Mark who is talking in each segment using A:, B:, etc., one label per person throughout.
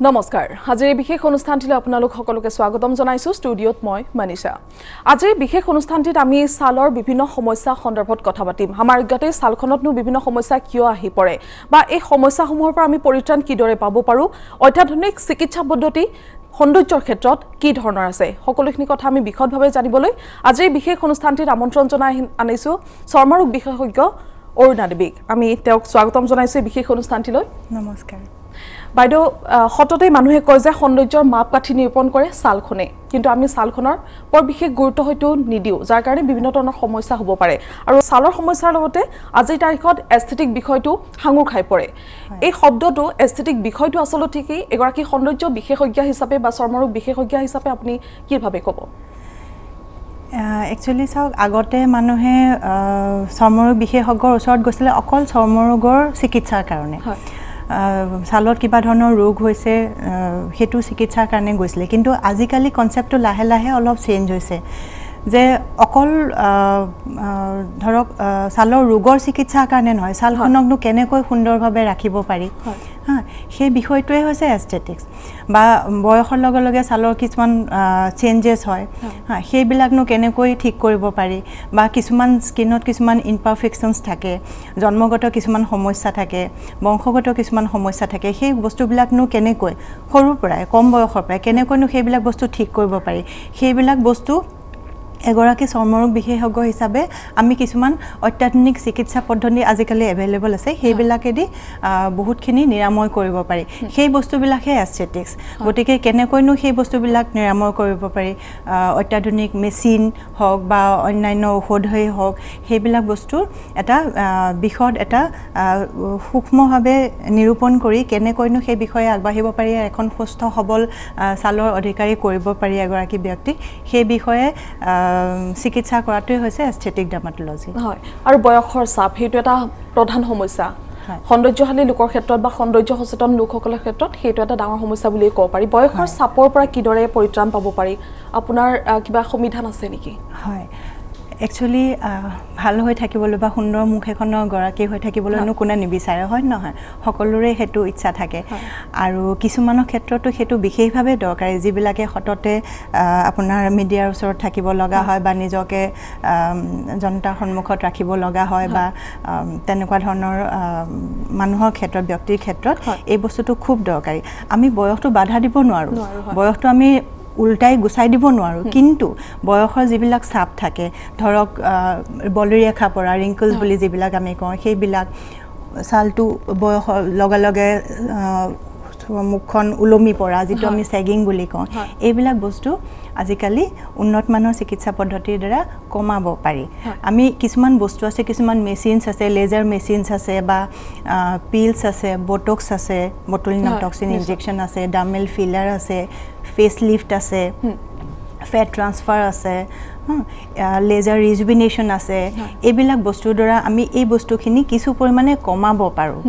A: নমস্কাৰ। আজিৰ এই বিশেষ অনুষ্ঠানটিলৈ আপোনালোক সকলোকে স্বাগতম জনাইছোঁ। ষ্টুডিঅ'ত মই মনীষা। আজিৰ বিশেষ অনুষ্ঠানটিত আমি ছালৰ বিভিন্ন সমস্যা সন্দৰ্ভত কথা পাতিম। আমাৰ অজ্ঞাতেই ছালখনতনো বিভিন্ন সমস্যা কিয় আহি পৰে? বা এই সমস্যাসমূহৰ পৰা আমি পৰিত্ৰাণ কিদৰে পাব পাৰোঁ? অত্যাধুনিক চিকিৎসা পদ্ধতি সৌন্দৰ্যৰ ক্ষেত্ৰত কি ধৰণৰ আছে? সকলোখিনি কথা আমি বিশদভাৱে জানিবলৈ আজিৰ বিশেষ অনুষ্ঠানটিত আমন্ত্ৰণ জনাই আনিছোঁ চৰ্মৰোগ বিশেষজ্ঞ অৰুণা দেৱীক। আমি তেওঁক স্বাগতম জনাইছোঁ এই বিশেষ অনুষ্ঠানটিলৈ।
B: নমস্কাৰ।
A: বাইদেউ সততেই মানুহে কয় যে সৌন্দৰ্যৰ মাপ কাঠি নিৰূপণ কৰে ছালখনে। কিন্তু আমি ছালখনৰ বৰ বিশেষ গুৰুত্ব হয়তো নিদিওঁ যাৰ কাৰণে বিভিন্ন ধৰণৰ সমস্যা হ'ব পাৰে। আৰু ছালৰ সমস্যাৰ লগতে আজিৰ তাৰিখত এস্থেটিক বিষয়টো সাঙুৰ খাই পৰে। এই শব্দটো এস্থেটিক বিষয়টো আচলতে কি? এগৰাকী সৌন্দৰ্য বিশেষজ্ঞ হিচাপে বা চৰ্মৰোগ বিশেষজ্ঞ হিচাপে আপুনি কি ভাবে ক'ব
B: একচুৱেলি চাওক আগতে মানুহে চৰ্মৰোগ বিশেষজ্ঞৰ ওচৰত গৈছিলে অকল চৰ্মৰোগৰ চিকিৎসাৰ কাৰণে। ছালত কিবা ধৰণৰ ৰোগ হৈছে সেইটো চিকিৎসাৰ কাৰণে গৈছিলে। কিন্তু আজিকালি কনচেপ্টটো লাহে লাহে অলপ চেঞ্জ হৈছে। যে অকল ধৰক ছালৰ ৰোগৰ চিকিৎসাৰ কাৰণে নহয় ছালখনকনো কেনেকৈ সুন্দৰভাৱে ৰাখিব পাৰি। হা সেই বিষয়টোৱে হৈছে এস্থেটিক্স বা বয়সৰ লগে লগে ছালৰ কিছুমান চেঞ্জেছ হয়। হা সেইবিলাকনো কেনেকৈ ঠিক কৰিব পাৰি? বা কিছুমান স্কিনত কিছুমান ইনপাৰফেকশ্যনছ থাকে জন্মগত কিছুমান সমস্যা থাকে বংশগত কিছুমান সমস্যা থাকে সেই বস্তুবিলাকনো কেনেকৈ সৰুৰ পৰাই কম বয়সৰ পৰাই কেনেকৈনো সেইবিলাক বস্তু ঠিক কৰিব পাৰি? সেইবিলাক বস্তু এগৰাকী চৰ্মৰোগ বিশেষজ্ঞ হিচাপে আমি কিছুমান অত্যাধুনিক চিকিৎসা পদ্ধতি আজিকালি এভেইলেবল আছে। সেইবিলাকেদি বহুতখিনি নিৰাময় কৰিব পাৰি। সেই বস্তুবিলাকহে এস্থেটিক্স গতিকে কেনেকৈনো সেই বস্তুবিলাক নিৰাময় কৰিব পাৰি? অত্যাধুনিক মেচিন হওক বা অন্যান্য ঔষধেই হওক সেইবিলাক বস্তুৰ এটা বিষদ এটা সূক্ষ্মভাৱে নিৰূপণ কৰি কেনেকৈনো সেই বিষয়ে আগবাঢ়িব পাৰি এখন সুস্থ সবল ছালৰ অধিকাৰী কৰিব পাৰি এগৰাকী ব্যক্তিক। সেই বিষয়ে চিকিৎসা কৰাটোৱে হৈছে এস্থেটিক ডাৰ্মাটলজি
A: হয় আৰু বয়সৰ চাপ সেইটো এটা প্ৰধান সমস্যা। সৌন্দৰ্যশালী লোকৰ ক্ষেত্ৰত বা সৌন্দৰ্য সচেতন লোকসকলৰ ক্ষেত্ৰত সেইটো এটা ডাঙৰ সমস্যা বুলিয়ে ক'ব পাৰি। বয়সৰ চাপৰ পৰা কিদৰে পৰিত্ৰাণ পাব পাৰি? আপোনাৰ কিবা সমিধান আছে নেকি?
B: হয়। একচুৱেলি ভাল হৈ থাকিবলৈ বা সুন্দৰ মুখ এখনৰ গৰাকী হৈ থাকিবলৈনো কোনে নিবিচাৰে হয় নহয়? সকলোৰে সেইটো ইচ্ছা থাকে। আৰু কিছুমানৰ ক্ষেত্ৰতো সেইটো বিশেষভাৱে দৰকাৰী যিবিলাকে সততে আপোনাৰ মিডিয়াৰ ওচৰত থাকিব লগা হয়। বা নিজকে জনতাৰ সন্মুখত ৰাখিব লগা হয় বা তেনেকুৱা ধৰণৰ মানুহৰ ক্ষেত্ৰত ব্যক্তিৰ ক্ষেত্ৰত এই বস্তুটো খুব দৰকাৰী। আমি বয়সটো বাধা দিব নোৱাৰোঁ। বয়সটো আমি উল্টাই গুচাই দিব নোৱাৰোঁ। কিন্তু বয়সৰ যিবিলাক চাপ থাকে ধৰক বলৰীৰেখা পৰা ৰিংকলছ বুলি যিবিলাক আমি কওঁ সেইবিলাক ছালটো বয়সৰ লগে লগে মুখখন ওলমি পৰা যিটো আমি চেগিং বুলি কওঁ এইবিলাক বস্তু আজিকালি উন্নতমানৰ চিকিৎসা পদ্ধতিৰ দ্বাৰা কমাব পাৰি। আমি কিছুমান বস্তু আছে কিছুমান মেচিনছ আছে লেজাৰ মেচিনছ আছে বা পিলছ আছে বটক্স আছে বটলিনা টক্সিন ইনজেকশ্যন আছে ডামেল ফিলাৰ আছে ফেচ লিফ্ট আছে ফেট ট্ৰান্সফাৰ আছে লেজাৰ ৰিজুবিনেশ্যন আছে। এইবিলাক বস্তুৰ দ্বাৰা আমি এই বস্তুখিনি কিছু পৰিমাণে কমাব পাৰোঁ।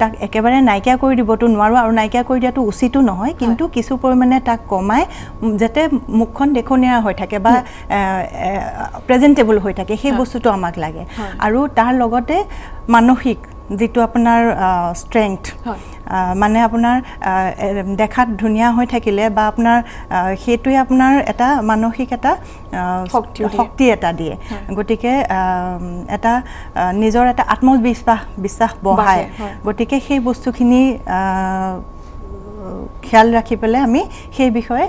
B: তাক একেবাৰে নাইকিয়া কৰি দিবতো নোৱাৰোঁ আৰু নাইকিয়া কৰি দিয়াটো উচিতো নহয় কিন্তু কিছু পৰিমাণে তাক কমাই যাতে মুখখন দেখনীয়া হৈ থাকে বা প্ৰেজেণ্টেবল হৈ থাকে সেই বস্তুটো আমাক লাগে। আৰু তাৰ লগতে মানসিক যিটো আপোনাৰ ষ্ট্ৰেংথ মানে আপোনাৰ দেখাত ধুনীয়া হৈ থাকিলে বা আপোনাৰ সেইটোৱে আপোনাৰ এটা মানসিক এটা শক্তি এটা দিয়ে। গতিকে এটা নিজৰ এটা আত্মবিশ্বাস বিশ্বাস বঢ়ায়। গতিকে সেই বস্তুখিনি খিয়াল ৰাখি পেলাই আমি সেই বিষয়ে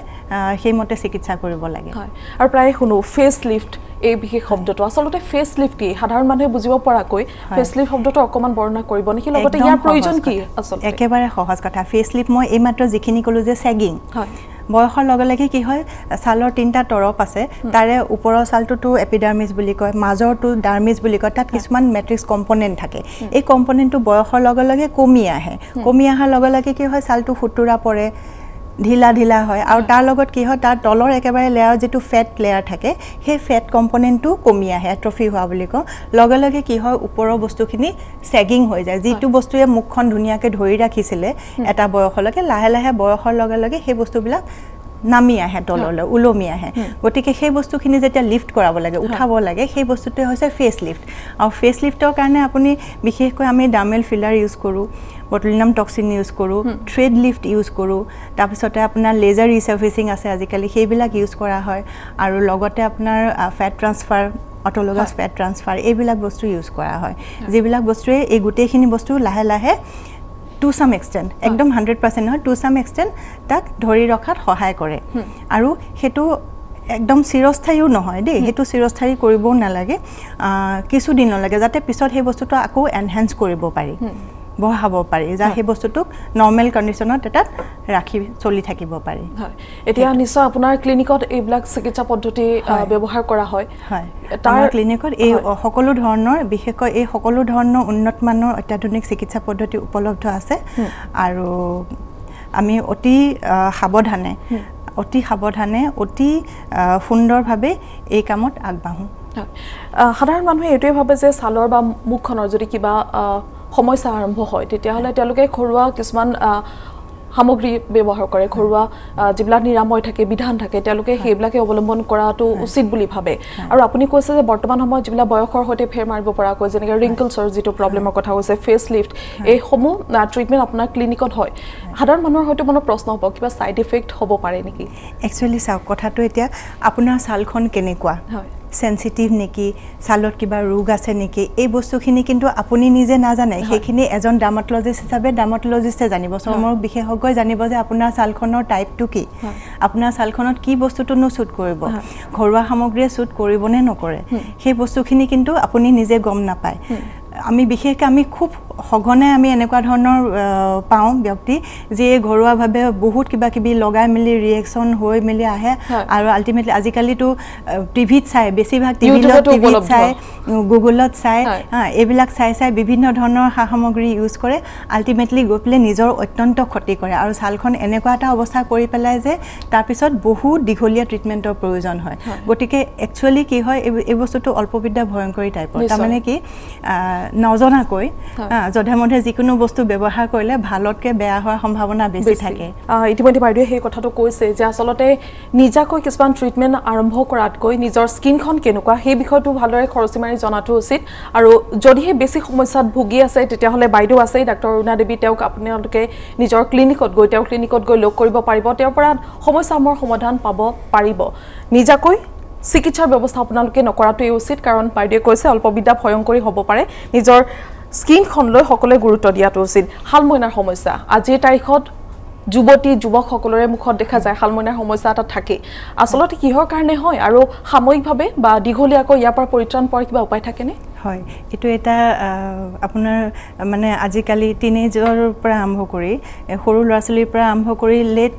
B: সেইমতে চিকিৎসা কৰিব লাগে।
A: আৰু প্ৰায় শুনো ফেচ লিফ্ট এই বিশেষ শব্দটো। আচলতে ফেচ লিফ্ট কি? সাধাৰণ মানুহে বুজিব পৰাকৈ ফেচ লিফ্ট শব্দটো অকণমান বৰ্ণনা কৰিব নেকি? লগতে ইয়াৰ প্ৰয়োজন কি আচলতে?
B: একেবাৰে সহজ কথা। ফেচ লিফ্ট মই এইমাত্ৰ যিখিনি ক'লোঁ যে চেগিং। বয়সৰ লগে লগে কি হয় ছালৰ তিনিটা তৰপ আছে। তাৰে ওপৰৰ ছালটোতো এপিডাৰ্মিছ বুলি কয় মাজৰটো ডাৰ্মিছ বুলি কয় তাত কিছুমান মেট্ৰিক্স কম্পনেণ্ট থাকে। এই কম্পনেণ্টটো বয়সৰ লগে লগে কমি আহে। কমি অহাৰ লগে লগে কি হয় ছালটো সুতুৰা পৰে। ঢিলা ঢিলা হয়। আৰু তাৰ লগত কি হয় তাৰ তলৰ একেবাৰে লেয়াৰ যিটো ফেট লেয়াৰ থাকে সেই ফেট কম্পনেণ্টটো কমি আহে এট্ৰফি হোৱা বুলি কওঁ। লগে লগে কি হয় ওপৰৰ বস্তুখিনি চেগিং হৈ যায়। যিটো বস্তুৱে মুখখন ধুনীয়াকৈ ধৰি ৰাখিছিলে এটা বয়সলৈকে লাহে লাহে বয়সৰ লগে লগে সেই বস্তুবিলাক নামি আহে তললৈ ওলমি আহে গতিকে সেই বস্তুখিনি যেতিয়া লিফ্ট কৰাব লাগে উঠাব লাগে সেই বস্তুটোৱে হৈছে ফেচ লিফ্ট আৰু ফেচ লিফ্টৰ কাৰণে আপুনি বিশেষকৈ আমি ডামেল ফিলাৰ ইউজ কৰোঁ বটলিনাম টক্সিন ইউজ কৰোঁ থ্ৰেড লিফ্ট ইউজ কৰোঁ তাৰপিছতে আপোনাৰ লেজাৰ ৰিচাৰ্ফেচিং আছে আজিকালি সেইবিলাক ইউজ কৰা হয়। আৰু লগতে আপোনাৰ fat transfer autologous fat transfer এইবিলাক বস্তু ইউজ কৰা হয়। যিবিলাক বস্তুৱে এই গোটেইখিনি বস্তু লাহে লাহে টু চাম এক্সটেণ্ট একদম হাণ্ড্ৰেড পাৰ্চেণ্ট নহয় টু চাম এক্সটেণ্ট তাক ধৰি ৰখাত সহায় কৰে। আৰু সেইটো একদম চিৰস্থায়ীও নহয় দেই সেইটো চিৰস্থায়ী কৰিবও নালাগে কিছুদিনলৈকে যাতে পিছত সেই বস্তুটো আকৌ এনহেঞ্চ কৰিব পাৰি। বঢ়াব পাৰি যা সেই বস্তুটোক নৰ্মেল কণ্ডিশ্যনত এটাত ৰাখি চলি থাকিব পাৰি।
A: হয়। এতিয়া নিশ্চয় আপোনাৰ ক্লিনিকত এইবিলাক চিকিৎসা পদ্ধতি ব্যৱহাৰ কৰা হয়।
B: হয়। তাৰ ক্লিনিকত এই সকলো ধৰণৰ বিশেষকৈ এই সকলো ধৰণৰ উন্নত মানৰ অত্যাধুনিক চিকিৎসা পদ্ধতি উপলব্ধ আছে। আৰু আমি অতি সাৱধানে অতি সাৱধানে অতি সুন্দৰভাৱে এই কামত আগবাঢ়োঁ।
A: সাধাৰণ মানুহে এইটোৱে ভাবে যে ছালৰ বা মুখখনৰ যদি কিবা সমস্যা আৰম্ভ হয় তেতিয়াহ'লে তেওঁলোকে ঘৰুৱা কিছুমান সামগ্ৰী ব্যৱহাৰ কৰে। ঘৰুৱা যিবিলাক নিৰাময় থাকে বিধান থাকে তেওঁলোকে সেইবিলাকে অৱলম্বন কৰাটো উচিত বুলি ভাবে। আৰু আপুনি কৈছে যে বৰ্তমান সময়ত যিবিলাক বয়সৰ সৈতে ফেৰ মাৰিব পৰাকৈ যেনেকৈ ৰিংকলছৰ যিটো প্ৰব্লেমৰ কথা কৈছে ফেচ লিফ্ট এইসমূহ ট্ৰিটমেণ্ট আপোনাৰ ক্লিনিকত হয়। সাধাৰণ মানুহৰ হয়তো মনত প্ৰশ্ন হ'ব কিবা ছাইড ইফেক্ট হ'ব পাৰে নেকি?
B: একচুৱেলি চাওক কথাটো এতিয়া আপোনাৰ ছালখন কেনেকুৱা? হয়। চেঞ্চিটিভ নেকি ছালত কিবা ৰোগ আছে নেকি এই বস্তুখিনি কিন্তু আপুনি নিজে নাজানে। সেইখিনি এজন ডাৰ্মাটলজিষ্ট হিচাপে ডাৰ্মাটলজিষ্টে জানিব। চৰ্মৰ বিশেষজ্ঞই জানিব যে আপোনাৰ ছালখনৰ টাইপটো কি। আপোনাৰ ছালখনত কি বস্তুটোনো শ্বুট কৰিব? ঘৰুৱা সামগ্ৰীয়ে শ্বুট কৰিবনে নকৰে? সেই বস্তুখিনি কিন্তু আপুনি নিজে গম নাপায়। আমি বিশেষকৈ আমি খুব সঘনে আমি এনেকুৱা ধৰণৰ পাওঁ ব্যক্তি যিয়ে ঘৰুৱাভাৱে বহুত কিবা কিবি লগাই মেলি ৰিয়েকশ্যন হৈ মেলি আহে। আৰু আল্টিমেটলি আজিকালিতো টিভিত চাই বেছিভাগ টিভিত টিভিত চাই গুগলত চাই এইবিলাক চাই চাই বিভিন্ন ধৰণৰ সা সামগ্ৰী ইউজ কৰে। আল্টিমেটলি গৈ পেলাই নিজৰ অত্যন্ত ক্ষতি কৰে। আৰু ছালখন এনেকুৱা এটা অৱস্থা কৰি পেলাই যে তাৰপিছত বহুত দীঘলীয়া ট্ৰিটমেণ্টৰ প্ৰয়োজন হয়। গতিকে একচুৱেলি কি হয় এই বস্তুটো অল্পবিদ্যা ভয়ংকৰী টাইপৰ তাৰমানে কি নজনাকৈ যধে মধে যিকোনো বস্তু ব্যৱহাৰ কৰিলে ভালতকৈ বেয়া হোৱাৰ সম্ভাৱনা বেছি থাকে।
A: ইতিমধ্যে বাইদেৱে সেই কথাটো কৈছে যে আচলতে নিজাকৈ কিছুমান ট্ৰিটমেণ্ট আৰম্ভ কৰাতকৈ নিজৰ স্কিনখন কেনেকুৱা সেই বিষয়টো ভালদৰে খৰচী মাৰি জনাটো উচিত। আৰু যদিহে বেছি সমস্যাত ভুগি আছে তেতিয়াহ'লে বাইদেউ আছেই ডাক্তৰ অৰুণা দেৱী তেওঁক আপোনালোকে নিজৰ ক্লিনিকত গৈ তেওঁৰ ক্লিনিকত গৈ লগ কৰিব পাৰিব। তেওঁৰ পৰা সমস্যাসমূহৰ সমাধান পাব পাৰিব। নিজাকৈ চিকিৎসাৰ ব্যৱস্থা আপোনালোকে নকৰাটোৱেই উচিত কাৰণ বাইদেৱে কৈছে অল্পবিদ্যা ভয়ংকৰী হ'ব পাৰে। নিজৰ স্কিনখনলৈ সকলোৱে গুৰুত্ব দিয়াটো উচিত। শালমইনাৰ সমস্যা। আজিৰ তাৰিখত যুৱতী যুৱকসকলৰে মুখত দেখা যায় শালমইনাৰ সমস্যা এটা থাকেই। আচলতে কিহৰ কাৰণে হয় আৰু সাময়িকভাৱে বা দীঘলীয়াকৈ ইয়াৰ পৰা পৰিত্ৰাণ পোৱাৰ কিবা উপায় থাকেনে?
B: হয়। এইটো এটা আপোনাৰ মানে আজিকালি টিনেজৰ পৰা আৰম্ভ কৰি সৰু ল'ৰা ছোৱালীৰ পৰা আৰম্ভ কৰি লেট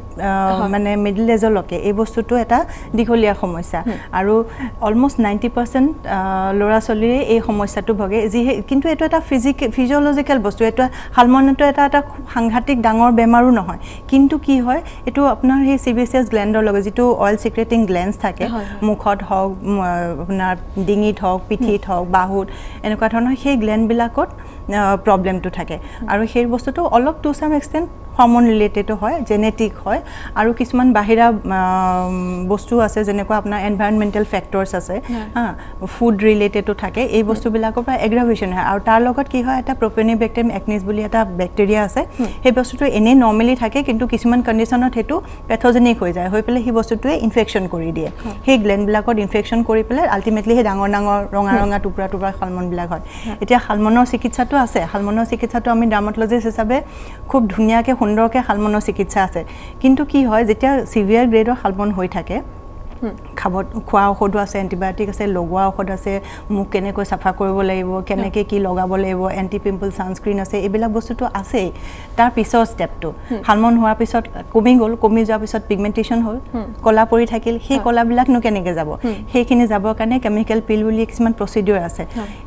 B: মানে মিডিল এজলৈকে এই বস্তুটো এটা দীঘলীয়া সমস্যা। আৰু অলমষ্ট নাইণ্টি পাৰ্চেণ্ট ল'ৰা ছোৱালীৰে এই সমস্যাটো ভগে। যিহে কিন্তু এইটো এটা ফিজিক ফিজিঅ'লজিকেল বস্তু। এইটো হালমনটো এটা এটা খুব সাংঘাতিক ডাঙৰ বেমাৰো নহয়। কিন্তু কি হয় এইটো আপোনাৰ সেই চি বি চি এছ গ্লেণ্ডৰ লগত যিটো অইল চিক্ৰেটিং গ্লেণ্ডছ থাকে মুখত হওক আপোনাৰ ডিঙিত হওক পিঠিত হওক বাহুত এনেকুৱা ধৰণৰ সেই গ্লেণ্ডবিলাকত প্ৰব্লেমটো থাকে। আৰু সেই বস্তুটো অলপ টু চাম এক্সটেণ্ট হৰ্মন ৰিলেটেডো হয় জেনেটিক হয়। আৰু কিছুমান বাহিৰা বস্তু আছে যেনেকুৱা আপোনাৰ এনভাইৰনমেণ্টেল ফেক্টৰ্ছ আছে। হা ফুড ৰিলেটেডো থাকে। এই বস্তুবিলাকৰ পৰা এগ্ৰাভেশ্যন হয়। আৰু তাৰ লগত কি হয় এটা প্ৰপেনি বেক্টেৰিয়াম একনিছ বুলি এটা বেক্টেৰিয়া আছে। সেই বস্তুটো এনেই নৰ্মেলি থাকে কিন্তু কিছুমান কণ্ডিশ্যনত সেইটো পেথজেনিক হৈ যায়। হৈ পেলাই সেই বস্তুটোৱে ইনফেকশ্যন কৰি দিয়ে। সেই গ্লেণ্ডবিলাকত ইনফেকশ্যন কৰি পেলাই আল্টিমেটলি সেই ডাঙৰ ডাঙৰ ৰঙা ৰঙা টুকুৰা টুকুৰা শালমনবিলাক হয়। এতিয়া শালমনৰ চিকিৎসাটো আছে শালমনৰ চিকিৎসাটো আমি ডাৰ্মাটলজিষ্ট হিচাপে খুব ধুনীয়াকৈ সুন্দৰকৈ শালমনৰ চিকিৎসা আছে। কিন্তু কি হয় যেতিয়া চিভিয়াৰ গ্ৰেডৰ শালমন হৈ থাকে খাব খোৱা ঔষধো আছে এণ্টিবায়'টিক আছে লগোৱা ঔষধ আছে মোক কেনেকৈ চাফা কৰিব লাগিব কেনেকৈ কি লগাব লাগিব এণ্টি পিম্পল ছানস্ক্ৰীণ আছে এইবিলাক বস্তুটো আছেই। তাৰ পিছৰ ষ্টেপটো শালমন হোৱাৰ পিছত কমি গ'ল কমি যোৱাৰ পিছত পিগমেণ্টেশ্যন হ'ল। ক'লা পৰি থাকিল সেই ক'লাবিলাকনো কেনেকৈ যাব? সেইখিনি যাবৰ কাৰণে কেমিকেল পিল বুলি কিছুমান প্ৰচিডিঅ'ৰ আছে।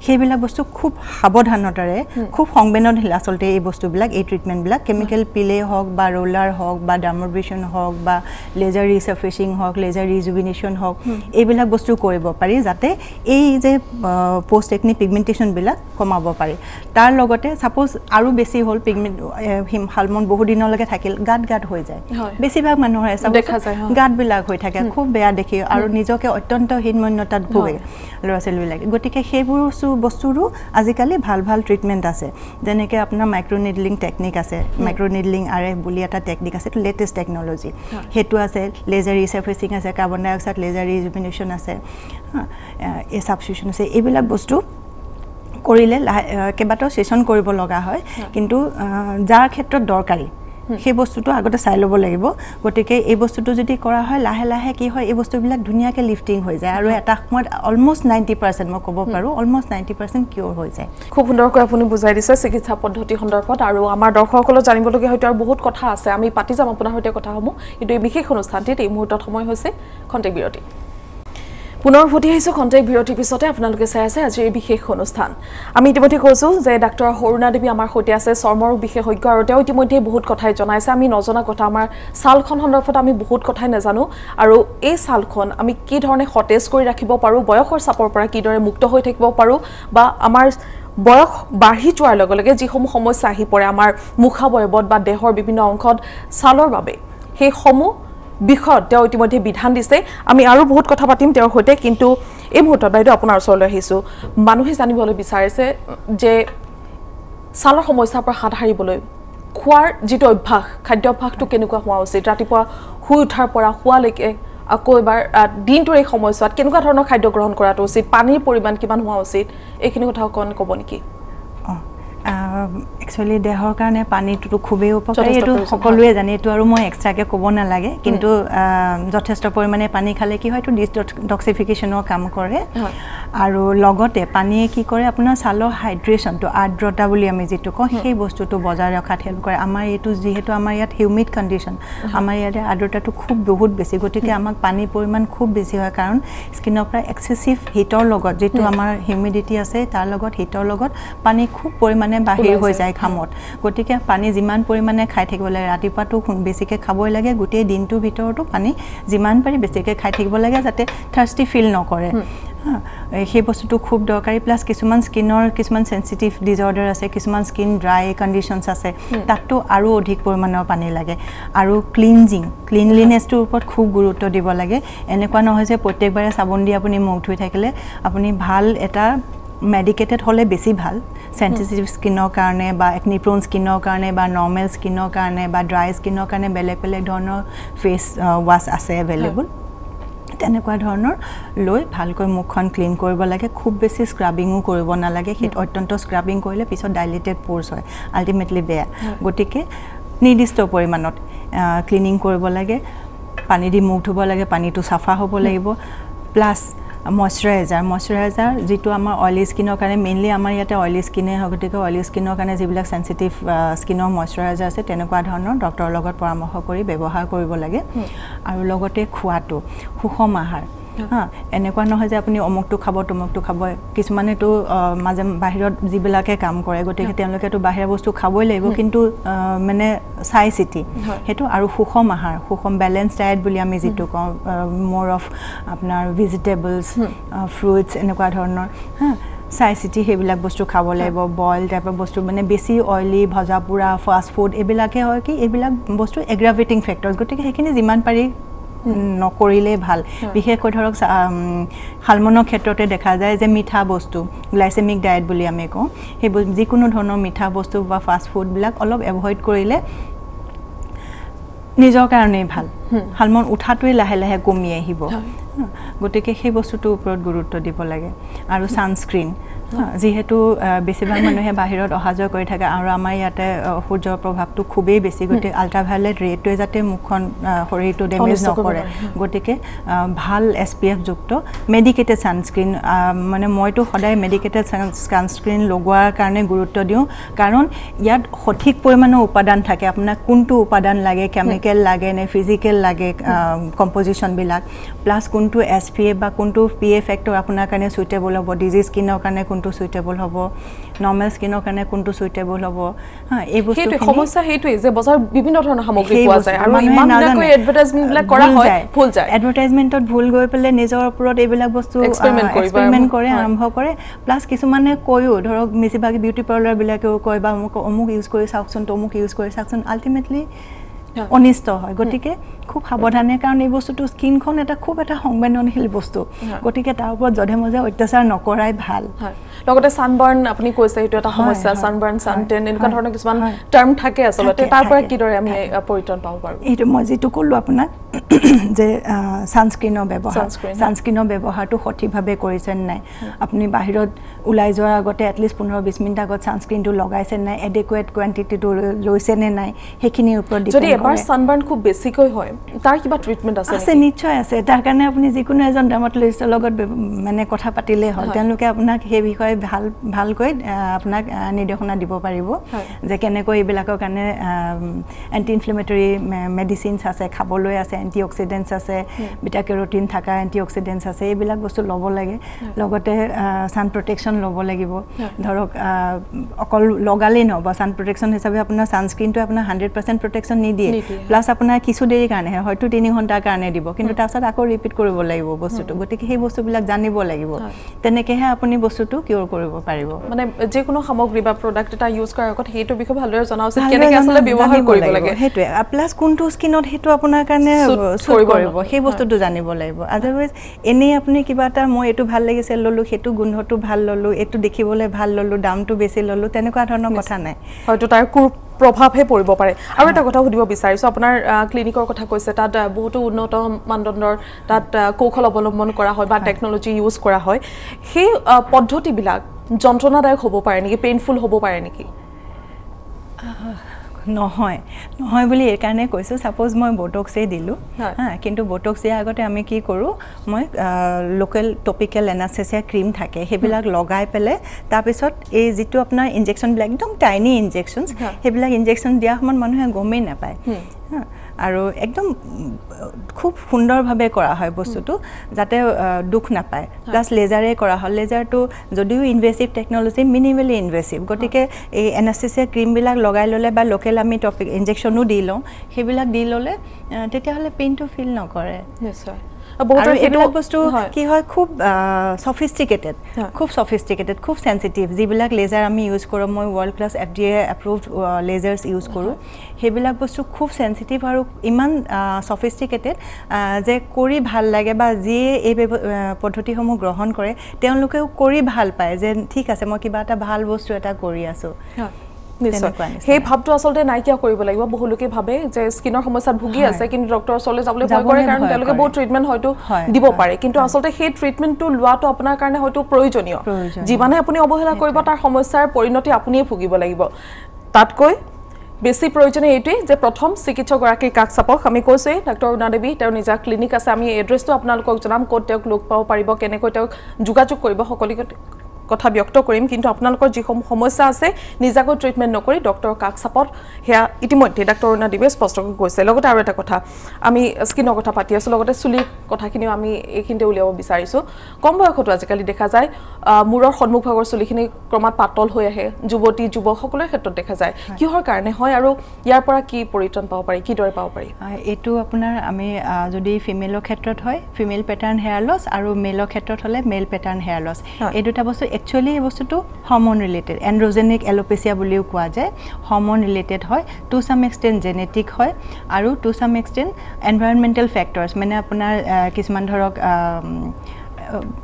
B: সেইবিলাক বস্তু খুব সাৱধানতাৰে খুব সংবেদনশীল আচলতে এই বস্তুবিলাক এই ট্ৰিটমেণ্টবিলাক কেমিকেল পিলেই হওক বা ৰোলাৰ হওক বা ডাৰ্মব্ৰেশ্যন হওক বা লেজাৰ ৰিচাৰ্ফেচিং হওক লেজাৰ ৰিজুবি ৰিজুভিনেশ্যন হওক এইবিলাক বস্তু কৰিব পাৰি যাতে এই যে পষ্ট টেকনিক পিগমেণ্টেশ্যনবিলাক কমাব পাৰি। তাৰ লগতে ছাপ'জ আৰু বেছি হ'ল পিগমেণ্ট শালমন বহু দিনলৈকে থাকিল গাত গাত হৈ যায়। বেছিভাগ মানুহৰ গাঁতবিলাক হৈ থাকে খুব বেয়া দেখি আৰু নিজকে অত্যন্ত হীনমন্যতাত ভোগে ল'ৰা ছোৱালীবিলাকে গতিকে সেইবোৰ বস্তুৰো আজিকালি ভাল ভাল ট্ৰিটমেণ্ট আছে। যেনেকৈ আপোনাৰ মাইক্ৰ'নিডলিং টেকনিক আছে মাইক্ৰ'নিডলিং আৰ এফ বুলি এটা টেকনিক আছে এইটো লেটেষ্ট টেকন'লজি সেইটো আছে লেজাৰ ৰিচাৰ্ফেচিং আছে কাৰ্বন ডাই অক্সাইড লেজাৰ ৰিজুমিনেশ্যন আছে এ ছাবষ্টিউশ্যন আছে এইবিলাক বস্তু কৰিলে লাহে কেইবাটাও ছেশ্যন কৰিব লগা হয়। কিন্তু যাৰ ক্ষেত্ৰত দৰকাৰী সেই বস্তুটো আগতে চাই ল'ব লাগিব। গতিকে এই বস্তুটো যদি কৰা হয় লাহে লাহে কি হয় এই বস্তুবিলাক ধুনীয়াকৈ লিফটিং হৈ যায়। আৰু এটা সময়ত অলমষ্ট নাইণ্টি পাৰ্চেণ্ট মই ক'ব পাৰোঁ অলমষ্ট নাইণ্টি পাৰ্চেণ্ট কিয়'ৰ হৈ যায়।
A: খুব সুন্দৰকৈ আপুনি বুজাই দিছে চিকিৎসা পদ্ধতি সন্দৰ্ভত আৰু আমাৰ দৰ্শকসকলক জানিবলগীয়া হয়তো আৰু বহুত কথা আছে। আমি পাতি যাম আপোনাৰ সৈতে কথাসমূহ। কিন্তু এই বিশেষ অনুষ্ঠানটিত এই মুহূৰ্তত সময় হৈছে খন্তেক বিৰতি। পুনৰ উভতি আহিছোঁ খন্তেক বিৰতিৰ পিছতে আপোনালোকে চাই আছে আজিৰ বিশেষ অনুষ্ঠান। আমি ইতিমধ্যে কৈছোঁ যে ডাক্তৰ সৰুণা দেৱী আমাৰ সৈতে আছে চৰ্মৰ বিশেষজ্ঞ আৰু তেওঁ ইতিমধ্যে বহুত কথাই জনাইছে। আমি নজনা কথা আমাৰ ছালখন সন্দৰ্ভত আমি বহুত কথাই নাজানো আৰু এই ছালখন আমি কি ধৰণে সতেজ কৰি ৰাখিব পাৰোঁ বয়সৰ চাপৰ পৰা কিদৰে মুক্ত হৈ থাকিব পাৰোঁ বা আমাৰ বয়স বাঢ়ি যোৱাৰ লগে লগে যিসমূহ সমস্যা আহি পৰে আমাৰ মুখাৱয়ৱত বা দেহৰ বিভিন্ন অংশত ছালৰ বাবে সেইসমূহ বিষয়ত তেওঁ ইতিমধ্যে বিধান দিছে। আমি আৰু বহুত কথা পাতিম তেওঁৰ সৈতে কিন্তু এই মুহূৰ্তত বাইদেউ আপোনাৰ ওচৰলৈ আহিছোঁ। মানুহে জানিবলৈ বিচাৰিছে যে ছালৰ সমস্যাৰ পৰা হাত সাৰিবলৈ খোৱাৰ যিটো অভ্যাস খাদ্যাভ্যাসটো কেনেকুৱা হোৱা উচিত? ৰাতিপুৱা শুই উঠাৰ পৰা শোৱালৈকে আকৌ এবাৰ দিনটোৰ এই সময়ছোৱাত কেনেকুৱা ধৰণৰ খাদ্য গ্ৰহণ কৰাটো উচিত? পানীৰ পৰিমাণ কিমান হোৱা উচিত? এইখিনি কথা অকণ ক'ব নেকি?
B: একচুৱেলি দেহৰ কাৰণে পানীটোতো খুবেই উপকাৰী এইটো সকলোৱে জানে এইটো আৰু মই এক্সট্ৰাকৈ ক'ব নালাগে কিন্তু যথেষ্ট পৰিমাণে পানী খালে কি হয় এইটো ডিছটক্সিফিকেশ্যনৰ কাম কৰে। আৰু লগতে পানীয়ে কি কৰে আপোনাৰ ছালৰ হাইড্ৰেশ্যনটো আৰ্দ্ৰতা বুলি আমি যিটো কওঁ সেই বস্তুটো বজাই ৰখাত হেল্প কৰে। আমাৰ এইটো যিহেতু আমাৰ ইয়াত হিউমিড কণ্ডিশ্যন আমাৰ ইয়াতে আৰ্দ্ৰতাটো খুব বহুত বেছি গতিকে আমাক পানীৰ পৰিমাণ খুব বেছি হয় কাৰণ স্কিনৰ পৰা এক্সেচিভ হিটৰ লগত যিটো আমাৰ হিউমিডিটি আছে তাৰ লগত হিটৰ লগত পানী খুব পৰিমাণে বাহিৰ হৈ যায় ঘামত গতিকে পানী যিমান পৰিমাণে খাই থাকিব লাগে ৰাতিপুৱাটো বেছিকৈ খাবই লাগে গোটেই দিনটোৰ ভিতৰতো পানী যিমান পাৰি বেছিকৈ খাই থাকিব লাগে যাতে থাৰ্ষ্টি ফিল নকৰে। সেই বস্তুটো খুব দৰকাৰী প্লাছ কিছুমান স্কিনৰ কিছুমান চেঞ্চিটিভ ডিজৰ্ডাৰ আছে কিছুমান স্কিন ড্ৰাই কণ্ডিশ্যনছ আছে তাততো আৰু অধিক পৰিমাণৰ পানী লাগে। আৰু ক্লিনজিং ক্লিনলিনেছটোৰ ওপৰত খুব গুৰুত্ব দিব লাগে। এনেকুৱা নহয় যে প্ৰত্যেকবাৰে চাবোন দি আপুনি মুখ ধুই থাকিলে আপুনি ভাল এটা মেডিকেটেড হ'লে বেছি ভাল। চেঞ্চিটিভ স্কিনৰ কাৰণে বা একনিপ্ৰন স্কিনৰ কাৰণে বা নৰ্মেল স্কিনৰ কাৰণে বা ড্ৰাই স্কিনৰ কাৰণে বেলেগ বেলেগ ধৰণৰ ফেচ ৱাছ আছে এভেইলেবল তেনেকুৱা ধৰণৰ লৈ ভালকৈ মুখখন ক্লিন কৰিব লাগে। খুব বেছি স্ক্ৰাবিঙো কৰিব নালাগে। সেইটো অত্যন্ত স্ক্ৰাবিং কৰিলে পিছত ডাইলেটেড প'ৰ্চ হয়। আল্টিমেটলি বেয়া। গতিকে নিৰ্দিষ্ট পৰিমাণত ক্লিনিং কৰিব লাগে। পানী দি মুখ ধুব লাগে। পানীটো চাফা হ'ব লাগিব। প্লাছ মইশ্চাৰাইজাৰ মইশ্চাৰাইজাৰ যিটো আমাৰ অইলি স্কিনৰ কাৰণে মেইনলি আমাৰ ইয়াতে অইলি স্কিনে হয় গতিকে অইলি স্কিনৰ কাৰণে যিবিলাক চেঞ্চিটিভ স্কিনৰ মইশ্চাৰাইজাৰ আছে তেনেকুৱা ধৰণৰ ডক্টৰৰ লগত পৰামৰ্শ কৰি ব্যৱহাৰ কৰিব লাগে। আৰু লগতে খোৱাটো সুষম আহাৰ। হা এনেকুৱা নহয় যে আপুনি অমুকটো খাব তমুকটো খাব কিছুমানেতো মাজে বাহিৰত যিবিলাকে কাম কৰে গতিকে তেওঁলোকেতো বাহিৰা বস্তু খাবই লাগিব কিন্তু মানে চাই চিতি। সেইটো আৰু সুষম আহাৰ সুষম বেলেঞ্চ ডায়েট বুলি আমি যিটো কওঁ মোৰ অফ আপোনাৰ ভেজিটেবলছ ফ্ৰুইটছ এনেকুৱা ধৰণৰ হা চাই চিতি সেইবিলাক বস্তু খাব লাগিব বইল টাইপৰ বস্তু মানে বেছি অইলি ভজা পোৰা ফাষ্ট ফুড এইবিলাকে হয় কি এইবিলাক বস্তু এগ্ৰাভেটিং ফেক্টৰ্ছ গতিকে সেইখিনি যিমান পাৰি নকৰিলেই ভাল। বিশেষকৈ ধৰক শালমনৰ ক্ষেত্ৰতে দেখা যায় যে মিঠা বস্তু গ্লাইচেমিক ডায়েট বুলি আমি কওঁ সেই যিকোনো ধৰণৰ মিঠা বস্তু বা ফাষ্ট ফুডবিলাক অলপ এভইড কৰিলে নিজৰ কাৰণেই ভাল। শালমন উঠাটোৱেই লাহে লাহে কমি আহিব। গতিকে সেই বস্তুটোৰ ওপৰত গুৰুত্ব দিব লাগে। আৰু ছানস্ক্ৰীণ যিহেতু বেছিভাগ মানুহে বাহিৰত অহা যোৱা কৰি থাকে আৰু আমাৰ ইয়াতে সূৰ্যৰ প্ৰভাৱটো খুবেই বেছি। গতিকে আল্ট্ৰাভায়লেট ৰেটোৱে যাতে মুখখন শৰীৰটো ডেমেজ নকৰে। গতিকে ভাল এছ পি এফযুক্ত মেডিকেটেড ছানস্ক্ৰীণ মানে মইতো সদায় মেডিকেটেড ছানস্ক্ৰীণ লগোৱাৰ কাৰণে গুৰুত্ব দিওঁ। কাৰণ ইয়াত সঠিক পৰিমাণৰ উপাদান থাকে। আপোনাক কোনটো উপাদান লাগে কেমিকেল লাগে নে ফিজিকেল লাগে কম্পজিশ্যনবিলাক প্লাছ কোনটো এছ পি এফ বা কোনটো পি এ ফেক্টৰ আপোনাৰ কাৰণে চুইটেবল হ'ব ডিজি স্কিনৰ কাৰণে কোনটো চুইটেবল হ'ব নৰ্মেল স্কিনৰ কাৰণে কোনটো চুইটেবল হ'ব হা এই বস্তু
A: সমস্যা সেইটোৱে যে বজাৰত বিভিন্ন ধৰণৰ সামগ্ৰী পোৱা যায় আৰু ইমান ধুনীয়াকৈ এডভাৰটাইজমেণ্টবিলাক কৰা হয় ভুল যায়।
B: এডভাৰটাইজমেণ্টত ভুল গৈ পেলাই নিজৰ ওপৰত এইবিলাক বস্তু এক্সপেৰিমেণ্ট কৰে আৰম্ভ কৰে। প্লাছ কিছুমানে কৈও ধৰক বেছিভাগ বিউটি পাৰ্লাৰবিলাকেও কয় বা অমুক অমুক ইউজ কৰি চাওকচোন তমুক ইউজ কৰি চাওকচোন। আল্টিমেটলি অনিষ্ট হয়। গতিকে খুব সাৱধানে কাৰণ এই বস্তুটো স্কিনখন এটা খুব এটা সংবেদনশীল বস্তু। গতিকে তাৰ ওপৰত যধে মজে অত্যাচাৰ নকৰাই ভাল।
A: লগতে ছানবাৰ্ণ আপুনি কৈছে এইটো এটা সমস্যা ছানবাৰ্ণ ছানটেন এনেকুৱা ধৰণৰ কিছুমান টাৰ্ম থাকে আচলতে। তাৰ পৰা কিদৰে আমি পৰিত্ৰাণ পাব পাৰোঁ?
B: এইটো মই যিটো ক'লোঁ আপোনাক যে ছানস্ক্ৰীনৰ ব্যৱহাৰ। ছানস্ক্ৰীনৰ ব্যৱহাৰটো সঠিকভাৱে কৰিছে নাই? আপুনি বাহিৰত ওলাই যোৱাৰ আগতে এটলিষ্ট পোন্ধৰ বিছ মিনিট আগত ছানস্ক্ৰীনটো লগাইছে নাই? এডেকুৱেট কুৱাণ্টিটিটো লৈছেনে নাই? সেইখিনিৰ ওপৰত
A: যদি এবাৰ ছানবাৰ্ণ খুব বেছিকৈ হয় তাৰ কিবা ট্ৰিটমেণ্ট আছে
B: আছে নিশ্চয় আছে। তাৰ কাৰণে আপুনি যিকোনো এজন ডাৰ্মাটলজিষ্টৰ লগত মানে কথা পাতিলেই হ'ল। তেওঁলোকে আপোনাক সেই বিষয়ে ভাল ভালকৈ আপোনাক নিৰ্দেশনা দিব পাৰিব যে কেনেকৈ এইবিলাকৰ কাৰণে এণ্টি ইনফ্লেমেটৰী মেডিচিনছ আছে খাবলৈ আছে এণ্টি অক্সিডেণ্টছ আছে বিটা কেৰটিন থকা এণ্টি অক্সিডেণ্টছ আছে এইবিলাক বস্তু ল'ব লাগে। লগতে ছান প্ৰটেকশ্যন ল'ব লাগিব। ধৰক অকল লগালেই নহ'ব। ছান প্ৰটেকশ্যন হিচাপে আপোনাৰ ছানস্ক্ৰীনটোৱে আপোনাৰ হাণ্ড্ৰেড পাৰ্চেণ্ট প্ৰটেকশ্যন নিদিয়ে। প্লাছ আপোনাৰ কিছু দেৰিৰ কাৰণেহে হয়তো তিনি ঘণ্টাৰ কাৰণে দিব। কিন্তু তাৰপিছত আকৌ ৰিপিট কৰিব লাগিব বস্তুটো। গতিকে সেই বস্তুবিলাক জানিব লাগিব। তেনেকৈহে আপুনি বস্তুটো কিয়ৰ কৰিব পাৰিব।
A: মানে যিকোনো সামগ্ৰী বা প্ৰডাক্ট এটা ইউজ কৰাৰ আগত সেইটো বিষয়ে ভালদৰে জনা উচিত কেনেকৈ আচলতে ব্যৱহাৰ কৰিব লাগে।
B: সেইটোৱে। প্লাছ কোনটো স্কিনত সেইটো আপোনাৰ কাৰণে কৰিব সেই বস্তুটো জানিব লাগিব। আদাৰৱাইজ এনেই আপুনি কিবা এটা মই এইটো ভাল লাগিছে ল'লোঁ সেইটো গোন্ধটো ভাল ল'লোঁ এইটো দেখিবলৈ ভাল ল'লোঁ দামটো বেছি ল'লোঁ তেনেকুৱা ধৰণৰ কথা নাই।
A: হয়তো তাৰ প্ৰভাৱহে পৰিব পাৰে। আৰু এটা কথা সুধিব বিচাৰিছোঁ আপোনাৰ ক্লিনিকৰ কথা কৈছে তাত বহুতো উন্নত মানদণ্ডৰ তাত কৌশল অৱলম্বন কৰা হয় বা টেকন'লজি ইউজ কৰা হয়। সেই পদ্ধতিবিলাক যন্ত্ৰণাদায়ক হ'ব পাৰে নেকি? পেইনফুল হ'ব পাৰে নেকি?
B: নহয়। নহয় বুলি এইকাৰণে কৈছোঁ। ছাপ'জ মই বটক্সেই দিলোঁ হা কিন্তু বটক্স দিয়াৰ আগতে আমি কি কৰোঁ মই লোকেল টপিকেল এনাচেচিয়া ক্ৰীম থাকে সেইবিলাক লগাই পেলাই তাৰপিছত এই যিটো আপোনাৰ ইনজেকশ্যনবিলাক একদম টাইনি ইনজেকশ্যনছ সেইবিলাক ইনজেকশ্যন দিয়াৰ সময়ত মানুহে গমেই নাপায়। হা আৰু একদম খুব সুন্দৰভাৱে কৰা হয় বস্তুটো যাতে দুখ নাপায়। প্লাছ লেজাৰে কৰা হয়। লেজাৰটো যদিও ইনভেচিভ টেকন'লজি মিনিমেলি ইনভেচিভ গতিকে এই এনাষ্টেচিয়া ক্ৰীমবিলাক লগাই ল'লে বা লোকেল আমি টপিক ইনজেকশ্যনো দি লওঁ সেইবিলাক দি ল'লে তেতিয়াহ'লে পেইনটো ফিল নকৰে।
A: নিশ্চয়।
B: এইবিলাক বস্তু কি হয় খুব চফিষ্টিকেটেড খুব চফিষ্টিকেটেড খুব চেঞ্চিটিভ যিবিলাক লেজাৰ আমি ইউজ কৰোঁ মই world class F D A approved lasers use কৰোঁ। সেইবিলাক বস্তু খুব চেঞ্চিটিভ আৰু ইমান চফিষ্টিকেটেড যে কৰি ভাল লাগে বা যিয়ে এই পদ্ধতিসমূহ গ্ৰহণ কৰে তেওঁলোকেও কৰি ভাল পায় যে ঠিক আছে মই কিবা এটা ভাল বস্তু এটা কৰি আছোঁ।
A: নিশ্চয়। সেই ভাৱটো আচলতে নাইকিয়া কৰিব লাগিব। বহু লোকে ভাবে যে স্কিনৰ সমস্যাত ভুগি আছে কিন্তু ডক্টৰৰ ওচৰলৈ যাবলৈ ভয় কৰে কাৰণ তেওঁলোকে বহুত ট্ৰিটমেণ্ট হয়তো দিব পাৰে। কিন্তু আচলতে সেই ট্ৰিটমেণ্টটো লোৱাটো আপোনাৰ কাৰণে হয়তো প্ৰয়োজনীয়। যিমানে আপুনি অৱহেলা কৰিব তাৰ সমস্যাৰ পৰিণতি আপুনিয়ে ভুগিব লাগিব। তাতকৈ বেছি প্ৰয়োজনীয় এইটোৱেই যে প্ৰথম চিকিৎসকগৰাকীৰ কাষ চাপক। আমি কৈছোঁৱেই ডাক্তৰ অৰুণা দেৱী তেওঁৰ নিজা ক্লিনিক আছে। আমি এড্ৰেছটো আপোনালোকক জনাম ক'ত তেওঁক লগ পাব পাৰিব কেনেকৈ তেওঁক যোগাযোগ কৰিব সকলোকে কথা ব্যক্ত কৰিম কিন্তু আপোনালোকৰ যিসমূহ সমস্যা আছে নিজাকৈ ট্ৰিটমেণ্ট নকৰি ডক্টৰৰ কাষ চাপত সেয়া ইতিমধ্যে ডাক্তৰ অৰুণা দেৱে স্পষ্টকৈ কৈছে লগতে আৰু এটা কথা আমি স্কিনৰ কথা পাতি আছোঁ লগতে চুলিৰ কথাখিনিও আমি এইখিনিতে উলিয়াব বিচাৰিছোঁ। কম বয়সতো আজিকালি দেখা যায় মূৰৰ সন্মুখভাগৰ চুলিখিনি ক্ৰমাৎ পাতল হৈ আহে যুৱতী যুৱক সকলোৰে ক্ষেত্ৰত দেখা যায়। কিহৰ কাৰণে হয় আৰু ইয়াৰ পৰা কি পৰিত্ৰাণ পাব পাৰি কিদৰে পাব পাৰি?
B: এইটো আপোনাৰ আমি যদি ফিমেলৰ ক্ষেত্ৰত হয় ফিমেল পেটাৰ্ণ হেয়াৰ লছ আৰু মেলৰ ক্ষেত্ৰত হ'লে মেল পেটাৰ্ণ হেয়াৰ লছ এই দুটা বস্তু একচুৱেলি এই বস্তুটো হৰ্মন ৰিলেটেড এণ্ড্ৰজেনিক এল'পেচিয়া বুলিও কোৱা যায়। হৰ্মন ৰিলেটেড হয় টু চাম এক্সটেণ্ট জেনেটিক হয় আৰু two some extent environmental factors মানে আপোনাৰ কিছুমান ধৰক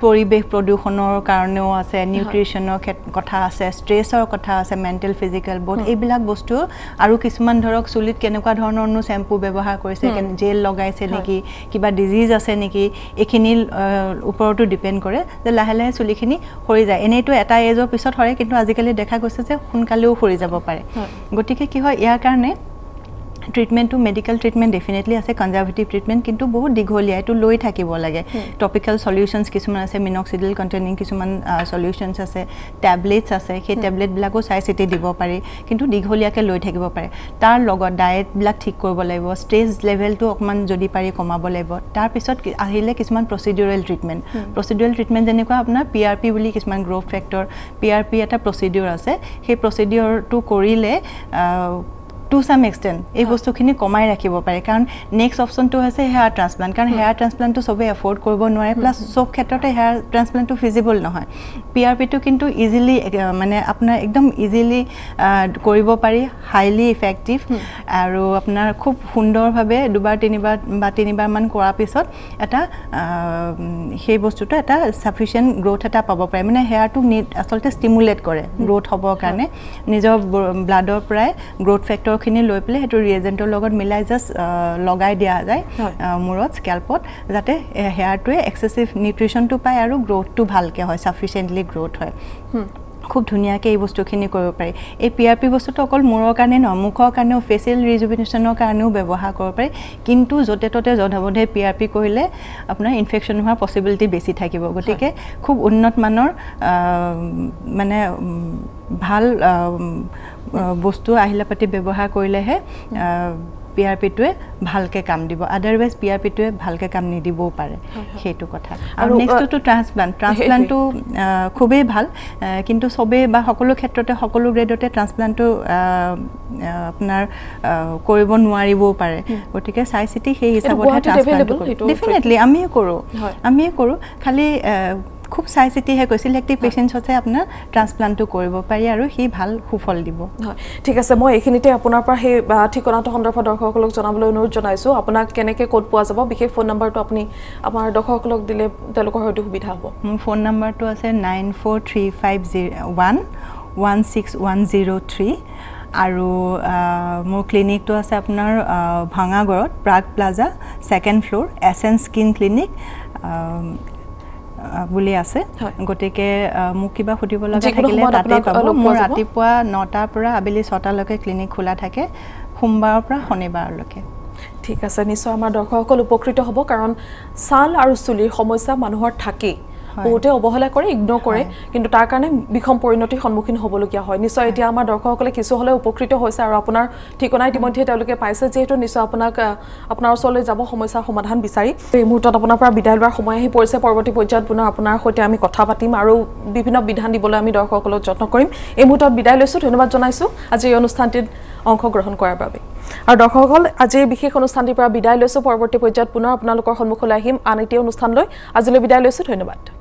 B: পৰিৱেশ প্ৰদূষণৰ কাৰণেও আছে নিউট্ৰিশ্যনৰ কথা আছে ষ্ট্ৰেছৰ কথা আছে মেণ্টেল ফিজিকেল বোধ এইবিলাক বস্তু আৰু কিছুমান ধৰক চুলিত কেনেকুৱা ধৰণৰনো চেম্পু ব্যৱহাৰ কৰিছে জেল লগাইছে নেকি কিবা ডিজিজ আছে নেকি এইখিনিৰ ওপৰতো ডিপেণ্ড কৰে যে লাহে লাহে চুলিখিনি সৰি যায়। এনেইতো এটা এজৰ পিছত সৰে কিন্তু আজিকালি দেখা গৈছে যে সোনকালেও সৰি যাব পাৰে। গতিকে কি হয় ইয়াৰ কাৰণে ট্ৰিটমেণ্টটো মেডিকেল ট্ৰিটমেণ্ট ডেফিনেটলি আছে কনজাৰ্ভেটিভ ট্ৰিটমেণ্ট কিন্তু বহুত দীঘলীয়া এইটো লৈ থাকিব লাগে। টপিকেল চলিউশ্যনছ কিছুমান আছে মিনক্সিডিল কণ্টেইনিং কিছুমান চলিউশ্যনছ আছে টেবলেটছ আছে সেই টেবলেটবিলাকো চাই চিতি দিব পাৰি কিন্তু দীঘলীয়াকৈ লৈ থাকিব পাৰে। তাৰ লগত ডায়েটবিলাক ঠিক কৰিব লাগিব ষ্ট্ৰেছ লেভেলটো অকণমান যদি পাৰি কমাব লাগিব। তাৰপিছত আহিলে কিছুমান প্ৰচিডিউৰেল ট্ৰিটমেণ্ট প্ৰচিডিউৰেল ট্ৰিটমেণ্ট যেনেকুৱা আপোনাৰ পি আৰ পি বুলি কিছুমান growth factor P R P এটা প্ৰচিডিউৰ আছে সেই প্ৰচিডিউৰটো কৰিলে টু চাম এক্সটেণ্ট এই বস্তুখিনি কমাই ৰাখিব পাৰে। কাৰণ নেক্সট অপশ্যনটো হৈছে হেয়াৰ ট্ৰান্সপ্লাণ্ট কাৰণ হেয়াৰ ট্ৰান্সপ্লাণ্টটো চবেই এফৰ্ড কৰিব নোৱাৰে। প্লাছ চব ক্ষেত্ৰতে হেয়াৰ ট্ৰান্সপ্লাণ্টটো ফিজিবল নহয়। পি আৰ পিটো কিন্তু ইজিলি মানে আপোনাৰ একদম ইজিলি কৰিব পাৰি হাইলি ইফেক্টিভ আৰু আপোনাৰ খুব সুন্দৰভাৱে দুবাৰ তিনিবাৰ বা তিনিবাৰমান কৰাৰ পিছত এটা সেই বস্তুটো এটা চাফিচিয়েণ্ট গ্ৰ'থ এটা পাব পাৰে। মানে হেয়াৰটো নি আচলতে ষ্টিমুলেট কৰে। গ্ৰ'থ হ'বৰ কাৰণে। নিজৰ ব্লাডৰ পৰাই গ্ৰ'থ ফেক্টৰ খিনি লৈ পেলাই সেইটো ৰিয়েজেণ্টৰ লগত মিলাই জাষ্ট লগাই দিয়া যায় মূৰত স্কেল্পত যাতে হেয়াৰটোৱে এক্সেচিভ নিউট্ৰিশ্যনটো পায় আৰু গ্ৰ'থটো ভালকৈ হয় চাফিচিয়েণ্টলি গ্ৰ'থ হয়। খুব ধুনীয়াকৈ এই বস্তুখিনি কৰিব পাৰি। এই পি আৰ পি বস্তুটো অকল মূৰৰ কাৰণে নহয় মুখৰ কাৰণেও ফেচিয়েল ৰিজুভিনেশ্যনৰ কাৰণেও ব্যৱহাৰ কৰিব পাৰি। কিন্তু য'তে ত'তে যধৱধে পি আৰ পি কৰিলে আপোনাৰ ইনফেকশ্যন হোৱাৰ পচিবিলিটি বেছি থাকিব। গতিকে খুব উন্নত মানৰ মানে ভাল বস্তু আহিলা পাতি ব্যৱহাৰ কৰিলেহে পি আৰ পিটোৱে ভালকৈ কাম দিব। আদাৰৱাইজ পি আৰ পিটোৱে ভালকৈ কাম নিদিবও পাৰে। সেইটো কথা। আৰু নেক্সটটো ট্ৰান্সপ্লাণ্ট ট্ৰান্সপ্লাণ্টটো খুবেই ভাল কিন্তু চবেই বা সকলো ক্ষেত্ৰতে সকলো গ্ৰেডতে ট্ৰান্সপ্লাণ্টটো আপোনাৰ কৰিব নোৱাৰিবও পাৰে। গতিকে চাই চিতি সেই হিচাপতহে ডেফিনেটলি আমিয়ে কৰোঁ। আমিয়ে কৰোঁ। খালি খুব চাই চিতিহে কৈ চিলেক্টিভ পেচেণ্টছতহে আপোনাৰ ট্ৰান্সপ্লাণ্টটো কৰিব পাৰি আৰু সি ভাল সুফল দিব।
A: হয় ঠিক আছে মই এইখিনিতে আপোনাৰ পৰা সেই ঠিকনাটো সন্দৰ্ভত দৰ্শকসকলক জনাবলৈ অনুৰোধ জনাইছোঁ। আপোনাক কেনেকৈ ক'ত পোৱা যাব বিশেষ ফোন নাম্বাৰটো আপুনি আমাৰ দৰ্শকসকলক দিলে তেওঁলোকৰ হয়তো সুবিধা হ'ব।
B: মোৰ ফোন নাম্বাৰটো আছে nine four three five zero' one one six one zero' three আৰু মোৰ ক্লিনিকটো আছে আপোনাৰ ভাঙাগড়ত Prag plaza second floor S N skin clinic বুলি আছে। গতিকে মোক কিবা সুধিব লগা থাকিলে তাতে পাব। মোৰ ৰাতিপুৱা নটাৰ পৰা আবেলি ছটালৈকে ক্লিনিক খোলা থাকে। সোমবাৰৰ পৰা শনিবাৰলৈকে।
A: ঠিক আছে নিশ্চয় আমাৰ দৰ্শকসকল উপকৃত হ'ব কাৰণ ছাল আৰু চুলিৰ সমস্যা মানুহৰ থাকেই। বহুতে অৱহেলা কৰে ইগন'ৰ কৰে কিন্তু তাৰ কাৰণে বিষম পৰিণতিৰ সন্মুখীন হ'বলগীয়া হয়। নিশ্চয় এতিয়া আমাৰ দৰ্শকসকলে কিছু হ'লে উপকৃত হৈছে আৰু আপোনাৰ ঠিকনা ইতিমধ্যে তেওঁলোকে পাইছে যিহেতু নিশ্চয় আপোনাক আপোনাৰ ওচৰলৈ যাব সমস্যাৰ সমাধান বিচাৰি। এই মুহূৰ্তত আপোনাৰ পৰা বিদায় লোৱাৰ সময় আহি পৰিছে। পৰৱৰ্তী পৰ্যায়ত পুনৰ আপোনাৰ সৈতে আমি কথা পাতিম আৰু বিভিন্ন বিধান দিবলৈ আমি দৰ্শকসকলক যত্ন কৰিম। এই মুহূৰ্তত বিদায় লৈছোঁ ধন্যবাদ জনাইছোঁ। আজি এই অনুষ্ঠানটিত অংশগ্ৰহণ কৰাৰ বাবে। আৰু দৰ্শকসকল আজিৰ বিশেষ অনুষ্ঠানটিৰ পৰা বিদায় লৈছোঁ। পৰৱৰ্তী পৰ্যায়ত পুনৰ আপোনালোকৰ সন্মুখলৈ আহিম। আন এটি অনুষ্ঠানলৈ। আজিলৈ বিদায় লৈছোঁ ধন্যবাদ।